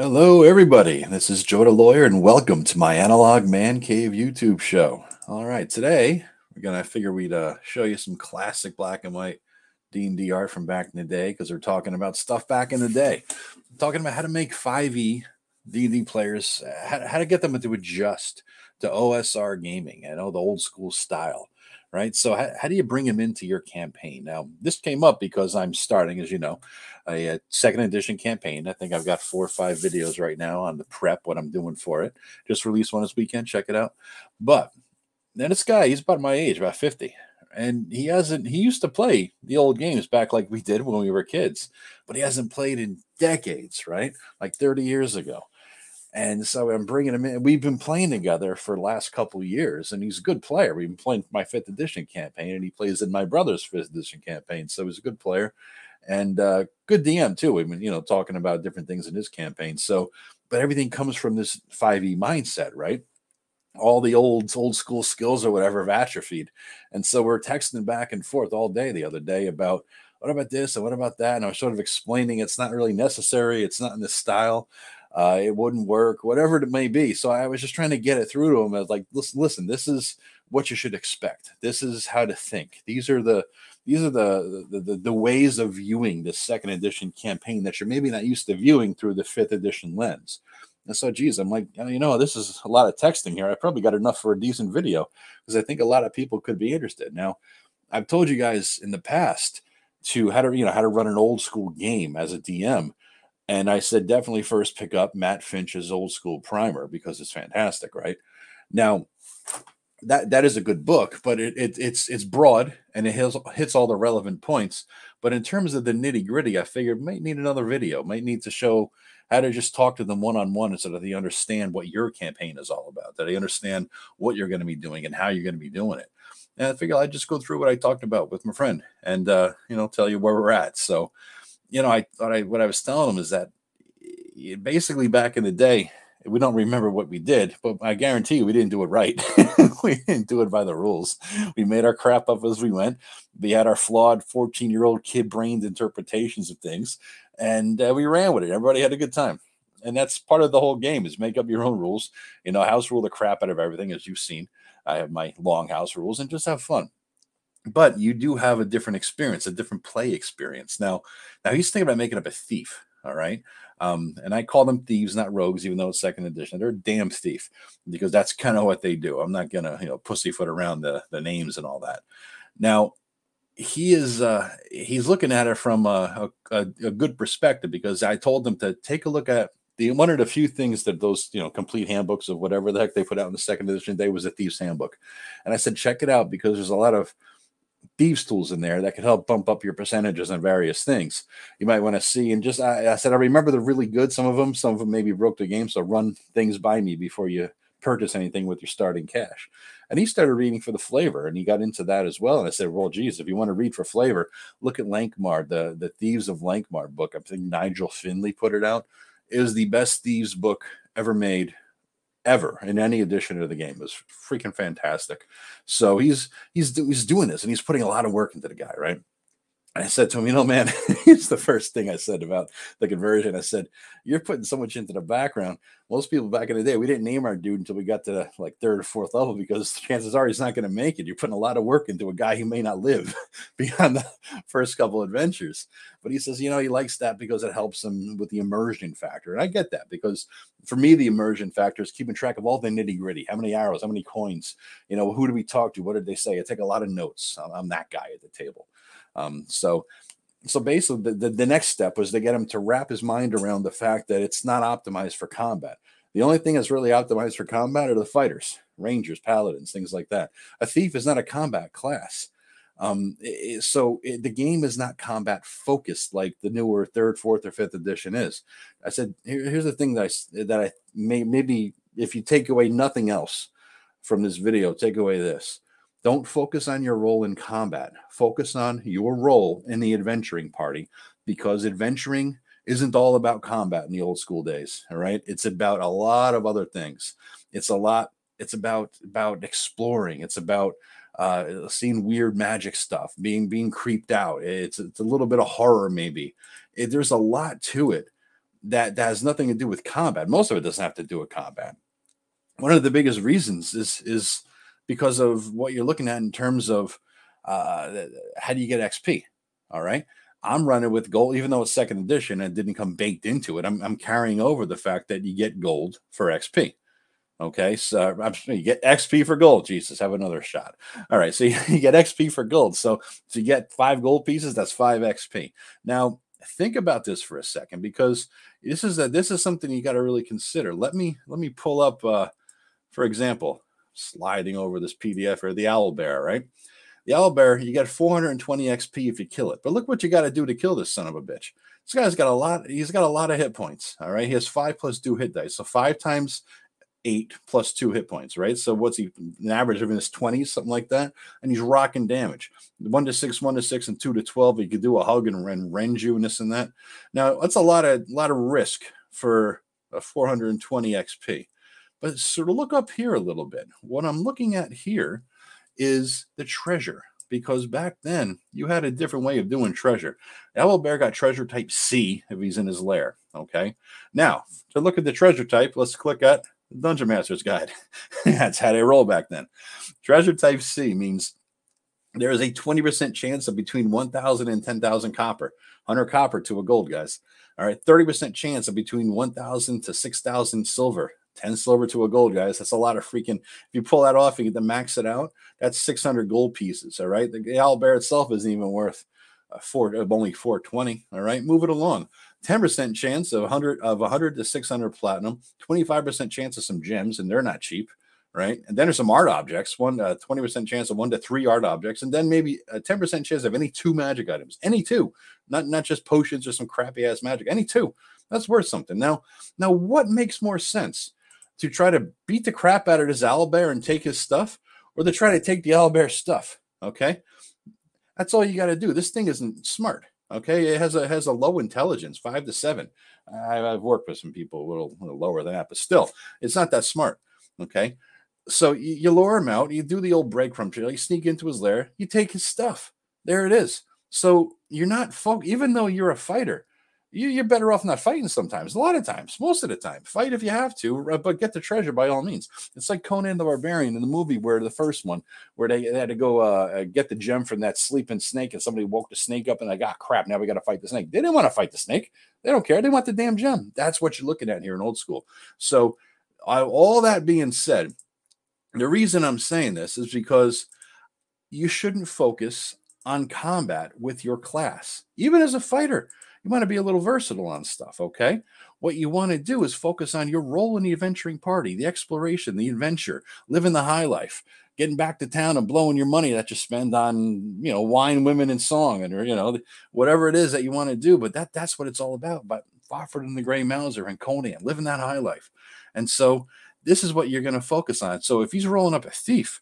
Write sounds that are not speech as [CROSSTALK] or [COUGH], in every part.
Hello, everybody. This is the Lawyer, and welcome to my Analog Man Cave YouTube show. All right, today we're gonna figure we'd uh, show you some classic black and white D&D art from back in the day because we're talking about stuff back in the day. talking about how to make 5e D&D players, how, how to get them to adjust to OSR gaming, you know, the old school style right? So how, how, do you bring them into your campaign? Now, this came up because I'm starting, as you know, a, a, second edition campaign. I think I've got four or five videos right now on the prep, what I'm doing for it. Just released one this weekend. Check it out. But then this guy, he's about my age, about 50. And he hasn't, he used to play the old games back like we did when we were kids, but he hasn't played in decades, right? Like 30 years ago. And so I'm bringing him in. We've been playing together for the last couple years, and he's a good player. We've been playing my fifth edition campaign, and he plays in my brother's fifth edition campaign. So he's a good player and uh, good DM too. We've been, you know, talking about different things in his campaign. So, but everything comes from this 5e mindset, right? All the old old school skills or whatever have atrophied. And so we're texting back and forth all day the other day about what about this and what about that? And I was sort of explaining it's not really necessary, it's not in this style uh, it wouldn't work, whatever it may be. So I was just trying to get it through to him. I was like, listen, listen, this is what you should expect. This is how to think. These are the these are the the, the, the ways of viewing the second edition campaign that you're maybe not used to viewing through the fifth edition lens. And so, geez, I'm like, you know, this is a lot of texting here. I probably got enough for a decent video because I think a lot of people could be interested. Now, I've told you guys in the past to how to, you know, how to run an old school game as a DM. And I said, definitely first pick up Matt Finch's old school primer because it's fantastic, right? Now, that that is a good book, but it, it it's it's broad and it hits, hits all the relevant points. But in terms of the nitty gritty, I figured might need another video, might need to show how to just talk to them one on one so that they understand what your campaign is all about, that they understand what you're going to be doing and how you're going to be doing it. And I figure I'd just go through what I talked about with my friend and uh, you know tell you where we're at. So you know, I thought I what I was telling them is that eh, basically back in the day, we don't remember what we did, but I guarantee you we didn't do it right. [LAUGHS] we didn't do it by the rules. We made our crap up as we went. We had our flawed 14 year old kid brained interpretations of things, and uh, we ran with it. Everybody had a good time. And that's part of the whole game is make up your own rules. You know, house rule the crap out of everything, as you've seen. I have my long house rules and just have fun but you do have a different experience, a different play experience. Now, now he's thinking about making up a thief. All right. Um, and I call them thieves, not rogues, even though it's second edition. They're a damn thief because that's kind of what they do. I'm not gonna, you know, pussyfoot around the the names and all that. Now, he is uh he's looking at it from a, a, a good perspective because I told them to take a look at the one of the few things that those you know complete handbooks of whatever the heck they put out in the second edition day was a thief's handbook and i said check it out because there's a lot of thieves tools in there that could help bump up your percentages on various things. You might want to see and just I, I, said i remember the really good some of them some of them maybe broke the game so run things by me before you purchase anything with your starting cash. And he started reading for the flavor and he got into that as well and i said well geez if you want to read for flavor look at Lankhmar the the thieves of Lankhmar book. I think Nigel Findley put it out. Was the best thieves book ever made ever in any edition of the game. is freaking fantastic. So he's he's he's doing this and he's putting a lot of work into the guy, right? I said to him, you know, man, [LAUGHS] it's the first thing I said about the conversion. I said, you're putting so much into the background. Most people back in the day, we didn't name our dude until we got to like third or fourth level because [LAUGHS] chances are he's not going to make it. You're putting a lot of work into a guy who may not live [LAUGHS] beyond the first couple adventures. But he says, you know, he likes that because it helps him with the immersion factor. And I get that because for me, the immersion factor is keeping track of all the nitty gritty. How many arrows, how many coins, you know, who do we talk to? What did they say? I take a lot of notes. I'm that guy at the table. Um, so, so basically, the, the, the next step was to get him to wrap his mind around the fact that it's not optimized for combat. The only thing that's really optimized for combat are the fighters, rangers, paladins, things like that. A thief is not a combat class. Um, it, so it, the game is not combat focused like the newer third, fourth, or fifth edition is. I said, Here, here's the thing that I that I may maybe if you take away nothing else from this video, take away this. Don't focus on your role in combat. Focus on your role in the adventuring party because adventuring isn't all about combat in the old school days. All right. It's about a lot of other things. It's a lot, it's about about exploring. It's about uh, seeing weird magic stuff, being being creeped out. It's it's a little bit of horror, maybe. It, there's a lot to it that, that has nothing to do with combat. Most of it doesn't have to do with combat. One of the biggest reasons is is because of what you're looking at in terms of uh, how do you get XP? All right. I'm running with gold, even though it's second edition and didn't come baked into it. I'm, I'm carrying over the fact that you get gold for XP. Okay, so I'm, you get XP for gold. Jesus, have another shot. All right, so you, [LAUGHS] you get XP for gold. So to get five gold pieces, that's five XP. Now think about this for a second because this is a, this is something you got to really consider. Let me let me pull up, uh, for example, sliding over this PDF or the owl bear, right? The owl bear, you get 420 XP if you kill it. But look what you got to do to kill this son of a bitch. This guy's got a lot. He's got a lot of hit points. All right, he has five plus two hit dice, so five times eight plus two hit points, right? So what's he an average of in his 20, something like that? And he's rocking damage. One to six, one to six, and two to twelve. He could do a hug and, and rend you and this and that. Now that's a lot of lot of risk for a 420 XP. But sort of look up here a little bit. What I'm looking at here is the treasure because back then you had a different way of doing treasure. Owl Bear got treasure type C if he's in his lair. Okay. Now, to look at the treasure type, let's click at Dungeon Master's Guide. [LAUGHS] That's how they roll back then. Treasure type C means there is a 20% chance of between 1,000 and 10,000 copper. 100 copper to a gold, guys. All right. 30% chance of between 1,000 to 6,000 silver. 10 silver to a gold, guys. That's a lot of freaking. If you pull that off, you get to max it out. That's 600 gold pieces. All right. The owl bear itself isn't even worth uh, four, only 420. All right. Move it along. 10% chance of 100 of 100 to 600 platinum, 25% chance of some gems, and they're not cheap, right? And then there's some art objects, one uh, 20% chance of one to three art objects, and then maybe a 10% chance of any two magic items, any two, not not just potions or some crappy ass magic, any two. That's worth something. Now, now what makes more sense? To try to beat the crap out of this owlbear and take his stuff, or to try to take the owlbear stuff? Okay, that's all you got to do. This thing isn't smart. Okay, it has a has a low intelligence, five to seven. I, have worked with some people a little, a little, lower than that, but still, it's not that smart. Okay, so you, you lure him out, you do the old breadcrumb trail, you sneak into his lair, you take his stuff. There it is. So you're not folk, even though you're a fighter, you, are better off not fighting sometimes. A lot of times, most of the time, fight if you have to, but get the treasure by all means. It's like Conan the Barbarian in the movie where the first one, where they, they had to go uh, uh, get the gem from that sleeping snake, and somebody woke the snake up, and like, ah, crap, now we got to fight the snake. They didn't want to fight the snake. They don't care. They want the damn gem. That's what you're looking at here in old school. So, I, all that being said, the reason I'm saying this is because you shouldn't focus on combat with your class, even as a fighter you want to be a little versatile on stuff, okay? What you want to do is focus on your role in the adventuring party, the exploration, the adventure, living the high life, getting back to town and blowing your money that you spend on, you know, wine, women, and song, and or you know, whatever it is that you want to do. But that that's what it's all about. But Fafhrd and the Grey Mouser and Conan, living that high life. And so this is what you're going to focus on. So if he's rolling up a thief,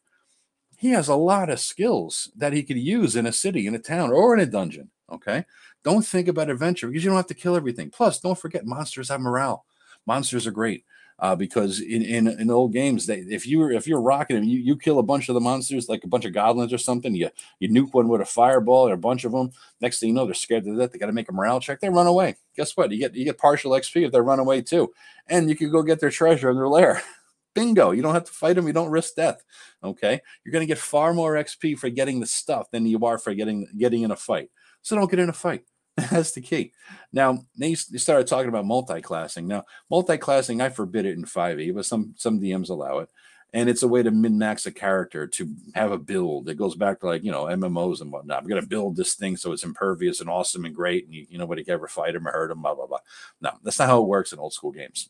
he has a lot of skills that he could use in a city, in a town, or in a dungeon. Okay. Don't think about adventure because you don't have to kill everything. Plus, don't forget monsters have morale. Monsters are great. Uh, because in, in in old games, they if you if you're rocking them, you, you kill a bunch of the monsters, like a bunch of goblins or something. You you nuke one with a fireball or a bunch of them. Next thing you know, they're scared to death. They got to make a morale check. They run away. Guess what? You get you get partial XP if they run away too, and you can go get their treasure in their lair. [LAUGHS] Bingo! You don't have to fight them. You don't risk death. Okay, you're going to get far more XP for getting the stuff than you are for getting getting in a fight. So don't get in a fight. [LAUGHS] That's the key. Now, they started talking about multi-classing. Now, multi-classing, I forbid it in 5e, but some some DMs allow it. And it's a way to min-max a character to have a build. It goes back to like, you know, MMOs and whatnot. I'm going to build this thing so it's impervious and awesome and great. And you, you nobody can ever fight him or hurt him, blah, blah, blah. No, that's not how it works in old school games.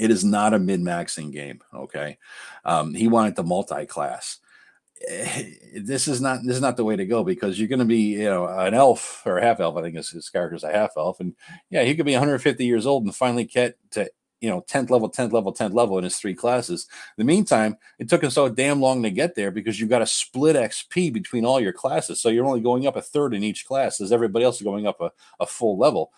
It is not a min-maxing game. Okay. Um, he wanted the multi-class. Eh, this is not this is not the way to go because you're going to be you know an elf or half elf. I think his, his character's a half elf, and yeah, he could be 150 years old and finally get to you know 10th level, 10th level, 10th level in his three classes. In the meantime, it took him so damn long to get there because you've got to split XP between all your classes, so you're only going up a third in each class as everybody else is going up a, a full level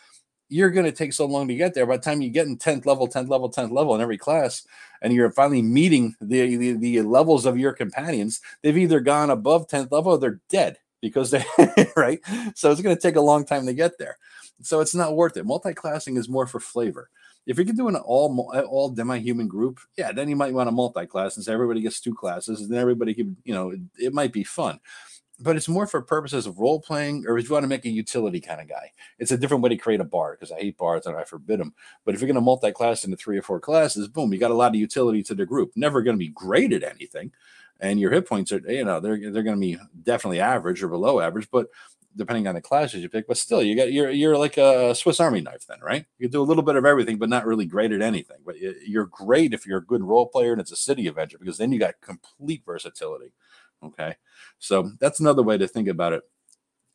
you're going to take so long to get there. By the time you get in 10th level, 10th level, 10th level in every class, and you're finally meeting the, the, the levels of your companions, they've either gone above 10th level or they're dead because they [LAUGHS] right. So it's going to take a long time to get there. So it's not worth it. Multi-classing is more for flavor. If you can do an all all demi-human group, yeah, then you might want a multi-class and say everybody gets two classes, and then everybody can, you know, it, it might be fun but it's more for purposes of role playing, or if you want to make a utility kind of guy, it's a different way to create a bard because I hate bards and I forbid them. But if you're going to multi class into three or four classes, boom, you got a lot of utility to the group. Never going to be great at anything, and your hit points are, you know, they're they're going to be definitely average or below average, but depending on the classes you pick. But still, you got you're you're like a Swiss Army knife, then, right? You do a little bit of everything, but not really great at anything. But you're great if you're a good role player and it's a city adventure because then you got complete versatility. Okay. So that's another way to think about it.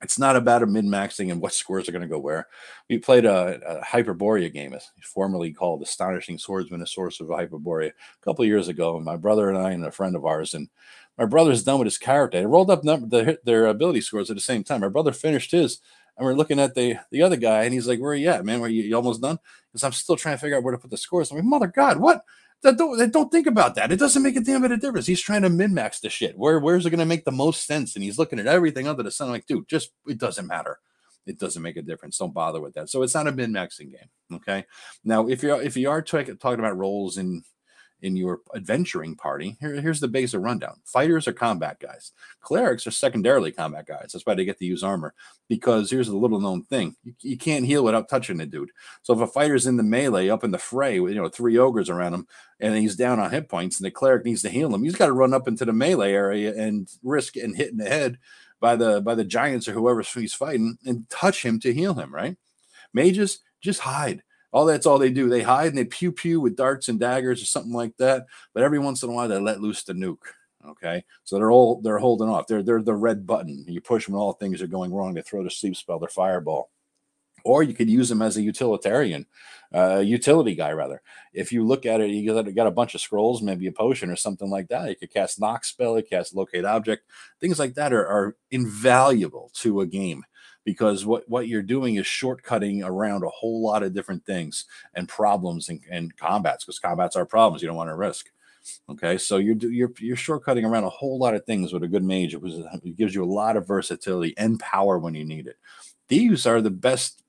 It's not about a min maxing and what scores are going to go where. We played a, a Hyperborea game, formerly called Astonishing Swordsmen and Sorcerers of Hyperborea, a couple years ago. And my brother and I and a friend of ours, and my brother's done with his character. They rolled up number, the, their ability scores at the same time. My brother finished his, and we're looking at the the other guy, and he's like, "Where are you at, man? Were you, you almost done?" Because I'm still trying to figure out where to put the scores. I'm like, "Mother God, what?" Don't, don't think about that. It doesn't make a damn bit of difference. He's trying to min max the shit. Where where's it going to make the most sense? And he's looking at everything under the sun. I'm like, dude, just it doesn't matter. It doesn't make a difference. Don't bother with that. So it's not a min maxing game. Okay. Now, if you're if you are talking about roles in in your adventuring party, here, here's the basic rundown. Fighters are combat guys. Clerics are secondarily combat guys. That's why they get to use armor. Because here's a little known thing. You, you can't heal without touching the dude. So if a fighter's in the melee up in the fray with you know three ogres around him and he's down on hit points and the cleric needs to heal him, he's got to run up into the melee area and risk getting hit in the head by the by the giants or whoever he's fighting and touch him to heal him, right? Mages, just hide all that's all they do. They hide and they pew pew with darts and daggers or something like that. But every once in a while, they let loose the nuke. Okay, so they're all they're holding off. They're they're the red button. You push when all things are going wrong. They throw the sleep spell, their fireball, or you could use them as a utilitarian, uh, utility guy rather. If you look at it, you got, got a bunch of scrolls, maybe a potion or something like that. You could cast knock spell, you cast locate object, things like that are, are invaluable to a game because what, what you're doing is shortcutting around a whole lot of different things and problems and, and combats because combats are problems you don't want to risk. Okay, so you're you're you're shortcutting around a whole lot of things with a good mage. It was it gives you a lot of versatility and power when you need it. These are the best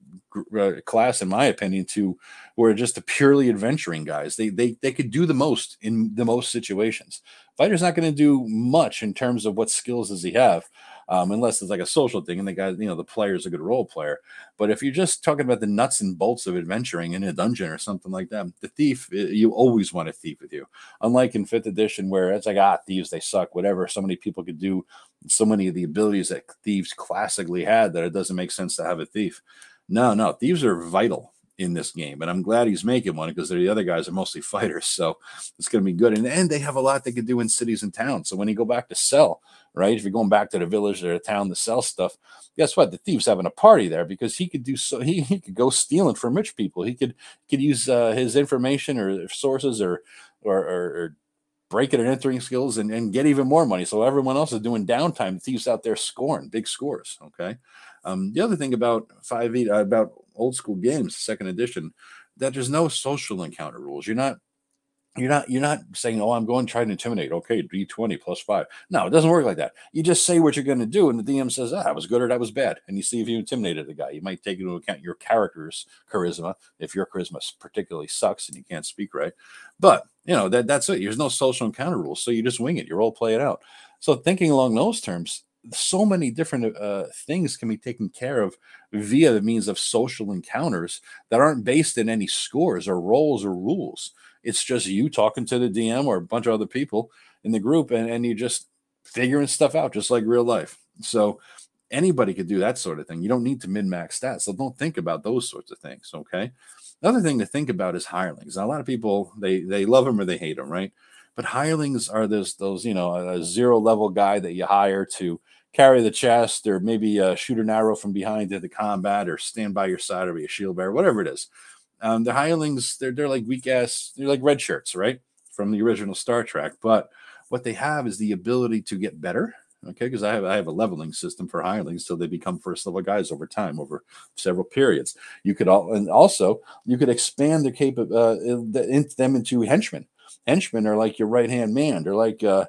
uh, class, in my opinion, to where just the purely adventuring guys. They they they could do the most in the most situations. Fighter's not going to do much in terms of what skills does he have, um, unless it's like a social thing and the guy, you know, the player is a good role player. But if you're just talking about the nuts and bolts of adventuring in a dungeon or something like that, the thief, you always want a thief with you. Unlike in fifth edition, where it's like, ah, thieves, they suck, whatever. So many people could do so many of the abilities that thieves classically had that it doesn't make sense to have a thief. No, no, thieves are vital in this game. And I'm glad he's making one because the other guys are mostly [LAUGHS] fighters. So it's going to be good. And, and they have a lot they could do in cities and towns. So when you go back to sell, right, if you're going back to the village or the town to sell stuff, guess what? The thief's having a party there because he could do so. He, he could go stealing from rich people. He could could use uh, his information or sources or or, or, or breaking and entering skills and, and get even more money. So everyone else is doing downtime. The thieves out there scoring big scores. Okay. Um, the other thing about five e uh, about old school games, second edition, that there's no social encounter rules. You're not you're not you're not saying, oh, I'm going to try to intimidate. Okay, D20 plus five. No, it doesn't work like that. You just say what you're going to do, and the DM says, ah, that was good or that was bad. And you see if you intimidated the guy. You might take into account your character's charisma, if your charisma particularly sucks and you can't speak right. But you know, that that's it. There's no social encounter rules. So you just wing it. You role play it out. So thinking along those terms, so many different uh, things can be taken care of via the means of social encounters that aren't based in any scores or roles or rules. It's just you talking to the DM or a bunch of other people in the group, and, and you just figuring stuff out, just like real life. So anybody could do that sort of thing. You don't need to min max stats. So don't think about those sorts of things. Okay. Another thing to think about is hirelings. Now, a lot of people they they love them or they hate them, right? But hirelings are those those you know a zero level guy that you hire to carry the chest or maybe uh, shoot an arrow from behind into combat or stand by your side or be a shield bearer, whatever it is. Um, the hirelings, they're, they're like weak ass, they're like red shirts, right? From the original Star Trek. But what they have is the ability to get better. Okay, because I have I have a leveling system for hirelings, so they become first level guys over time, over several periods. You could all and also you could expand the capable uh, them into henchmen. Henchmen are like your right hand man. They're like uh,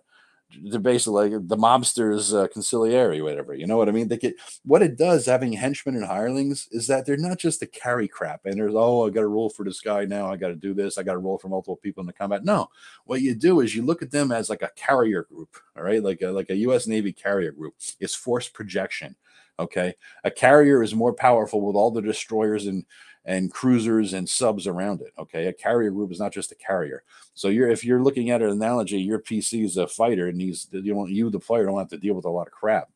they're basically like the mobsters uh, consigliere, whatever. You know what I mean? They get what it does having henchmen and hirelings is that they're not just to carry crap and there's oh I got to roll for this guy now I got to do this I got to roll for multiple people in the combat. No, what you do is you look at them as like a carrier group, all right, like a, like a U.S. Navy carrier group. It's force projection. Okay, a carrier is more powerful with all the destroyers and and cruisers and subs around it. Okay, a carrier group is not just a carrier. So you're if you're looking at an analogy, your PC is a fighter, and you want you the player don't have to deal with a lot of crap.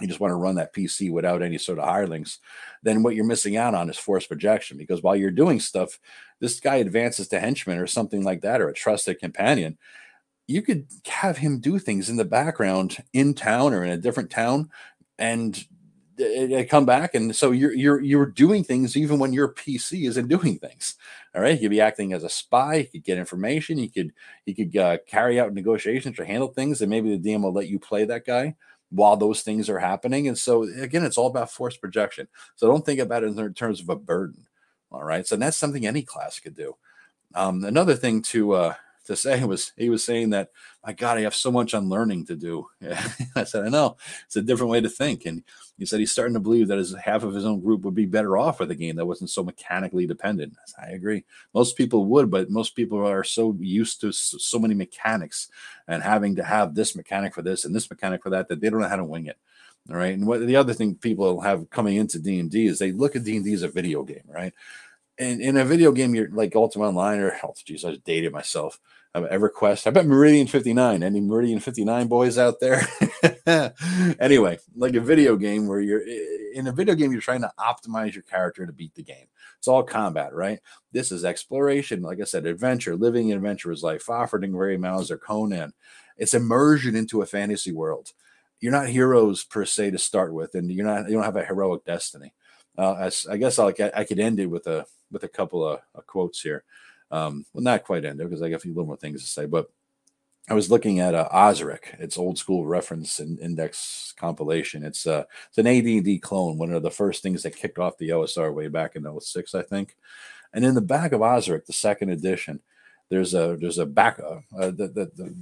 You just want to run that PC without any sort of hirelings. Then what you're missing out on is force projection because while you're doing stuff, this guy advances to henchman or something like that, or a trusted companion. You could have him do things in the background in town or in a different town and they come back and so you're you're you're doing things even when your pc isn't doing things. All right? You could be acting as a spy you could get information you could you could uh, carry out negotiations or handle things and maybe the dm will let you play that guy while those things are happening. And so again it's all about force projection. So don't think about it in terms of a burden. All right? So that's something any class could do. Um, another thing to uh, to say [LAUGHS] was he was saying that my god i have so much unlearning to do. [LAUGHS] I said i know it's a different way to think. And he said he's starting to believe that his half of his own group would be better off with a game that wasn't so mechanically dependent. I, agree. Most people would but most people are so used to so many mechanics and having to have this mechanic for this and this mechanic for that that they don't know how to wing it all right? And what the other thing people have coming into d&d is they look at d&d as a video game right and in a video game, you're like Ultima Online or oh, geez, I just dated myself. I'm EverQuest. I bet Meridian 59. Any Meridian 59 boys out there? [LAUGHS] anyway, like a video game where you're in a video game, you're trying to optimize your character to beat the game. It's all combat, right? This is exploration. Like I said, adventure, living an adventurer's life, Fafhrd Grey Mouser, Conan. It's immersion into a fantasy world. You're not heroes per se to start with, and you're not you don't have a heroic destiny. Uh, I, I guess I'll, I could end it with a with a couple of, of quotes here. Um, well, not quite end because I got a few little more things to say, but I was looking at uh, Osric, its old school reference and index compilation. It's uh, it's an AD&D clone, one of the first things that kicked off the OSR way back in 06, I think. And in the back of Osric, the second edition, there's a there's a back uh, uh the, the, the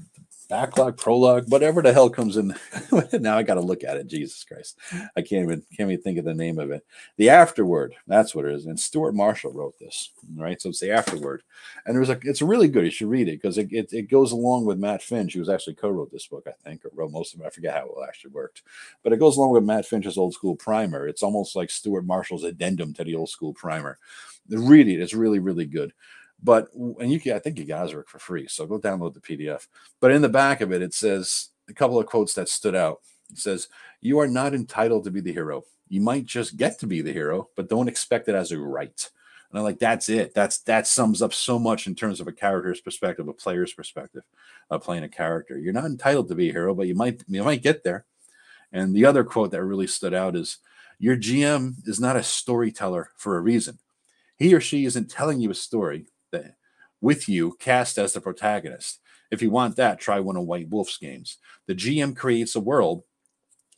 backlog, prologue, whatever the hell comes in. [LAUGHS] now I got to look at it. Jesus Christ, I can't even can't even think of the name of it. The afterword, that's what it is. And Stuart Marshall wrote this, right? So it's the afterword, and there's a it's really good. You should read it because it, it, it goes along with Matt Finch, who was actually co-wrote this book, I think, or wrote most of it. I forget how it actually worked, but it goes along with Matt Finch's old school primer. It's almost like Stuart Marshall's addendum to the old school primer. Read it; it's really really good. But and you can, I think you guys work for free, so go download the PDF. But in the back of it, it says a couple of quotes that stood out. It says, "You are not entitled to be the hero. You might just get to be the hero, but don't expect it as a right." And I'm like, that's it. That's that sums up so much in terms of a character's perspective, a player's perspective of playing a character. You're not entitled to be a hero, but you might you might get there. And the other quote that really stood out is, "Your GM is not a storyteller for a reason. He or she isn't telling you a story with you cast as the protagonist. If you want that, try one of White Wolf's games. The GM creates a world.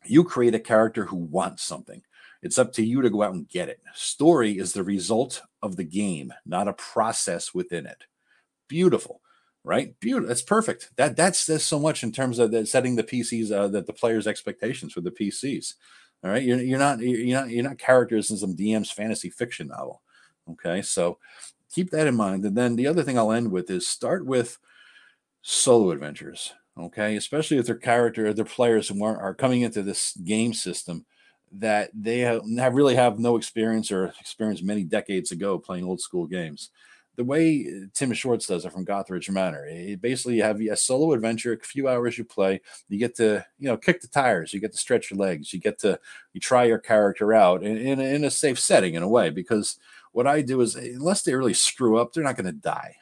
You create a character who wants something. It's up to you to go out and get it. Story is the result of the game, not a process within it. Beautiful, right? Beautiful. That's perfect. That that says so much in terms of the, setting the PCs, uh, that the players' expectations for the PCs. All right, you're, you're not you're not you're not characters in some DM's fantasy fiction novel. Okay, so keep that in mind. And then the other thing I'll end with is start with solo adventures. Okay, especially if their character, their players who are, are coming into this game system that they have, have really have no experience or experienced many decades ago playing old school games. The way Tim Shorts does it from Gothridge Manor, it basically you have a solo adventure, a few hours you play, you get to you know kick the tires, you get to stretch your legs, you get to you try your character out in, in, in a safe setting in a way because what I do is, eh, unless they really screw up, they're not going to die.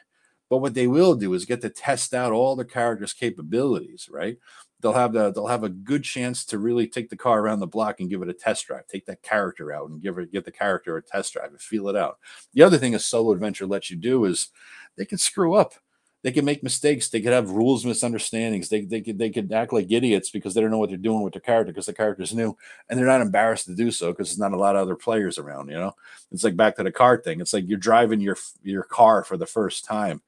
But what they will do is get to test out all the character's capabilities, right? They'll have the they'll have a good chance to really take the car around the block and give it a test drive. Take that character out and give it give the character a test drive and feel it out. The other thing a solo adventure lets you do is they can screw up they can make mistakes. They could have rules misunderstandings. They, they could they could act like idiots because they don't know what they're doing with their character because the character's new and they're not embarrassed to do so because there's not a lot of other players around. You know, it's like back to the car thing. It's like you're driving your your car for the first time,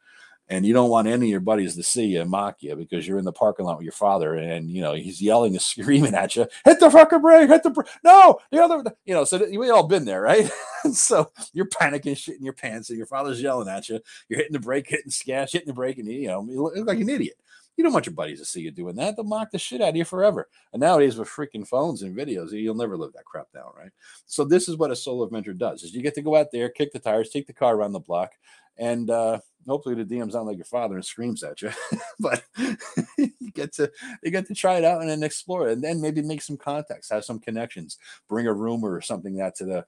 and you don't want any of your buddies to see you and mock you because you're in the parking lot with your father and you know he's yelling and [LAUGHS] screaming at you hit the fucking brake hit the brake no the other you know so we all been there right [LAUGHS] so you're panicking shit in your pants and your father's yelling at you you're hitting the brake hitting the hitting the brake and you know you look like an idiot you don't want your buddies to see you doing that. They'll mock the shit out of you forever. And nowadays with freaking phones and videos, you'll never live that crap down, right? So this is what a solo adventure does: is you get to go out there, kick the tires, take the car around the block, and uh, hopefully the DM's not like your father and screams at you. [LAUGHS] but [LAUGHS] you get to you get to try it out and then explore it, and then maybe make some contacts, have some connections, bring a rumor or something that to the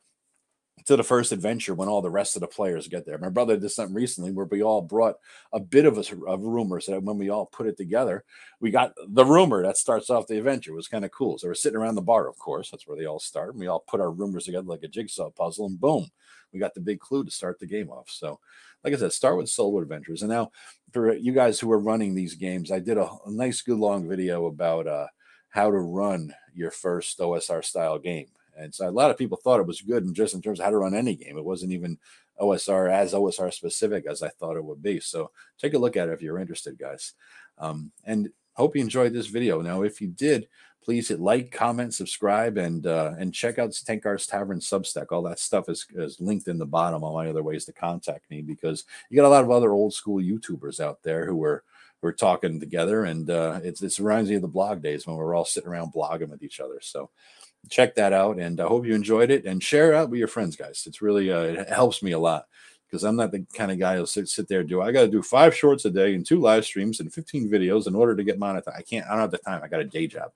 to the first adventure when all the rest of the players get there. My brother did something recently where we all brought a bit of a of rumor so that when we all put it together, we got the rumor that starts off the adventure. It was kind of cool. So we're sitting around the bar, of course, that's where they all start. And we all put our rumors together like a jigsaw puzzle, and boom, we got the big clue to start the game off. So, like I said, start with solo adventures. And now for you guys who are running these games, I did a, a nice, good long video about uh, how to run your first OSR style game and so a lot of people thought it was good and just in terms of how to run any game. It wasn't even OSR as OSR specific as I thought it would be. So take a look at it if you're interested, guys. Um, and hope you enjoyed this video. Now, if you did, please hit like, comment, subscribe, and uh, and check out Tenkar's Tavern Substack. All that stuff is, is linked in the bottom. All my other ways to contact me because you got a lot of other old school YouTubers out there who are who are talking together, and uh, it's it reminds me of the blog days when we were all sitting around blogging with each other. So check that out and I hope you enjoyed it and share it out with your friends, guys. It's really, uh, it helps me a lot because I'm not the kind of guy who'll sit, sit there and do, I got to do five shorts a day and two live streams and 15 videos in order to get monetized. I can't, I don't have the time. I got a day job.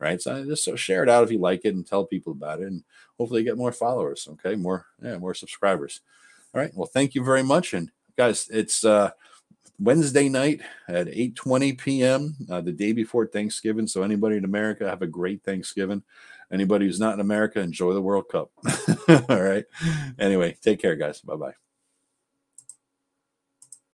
Right. So I just so share it out if you like it and tell people about it and hopefully get more followers. Okay. More, yeah, more subscribers. All right. Well, thank you very much. And guys, it's, uh, Wednesday night at 8:20 p.m. Uh, the day before Thanksgiving. So anybody in America have a great Thanksgiving. Anybody who's not in America, enjoy the World Cup. [LAUGHS] All right. Anyway, take care, guys. Bye bye.